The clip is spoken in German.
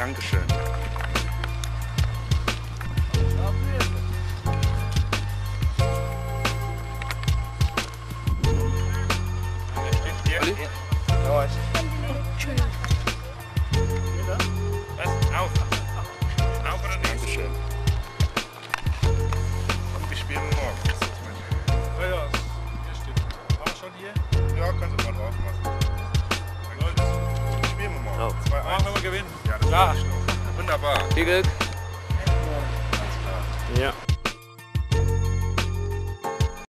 Dankeschön. Olli? Was? Auf. Auf oder nicht? Dankeschön. Und wir spielen morgen. Das ist mein- Ja, ja, hier steht. War schon hier? Ja, kannst du mal drauf machen. Dann spielen wir morgen. Ja. Zwei Morgen wenn wir gewinnen. Klar. wunderbar. Viel Glück. Ja.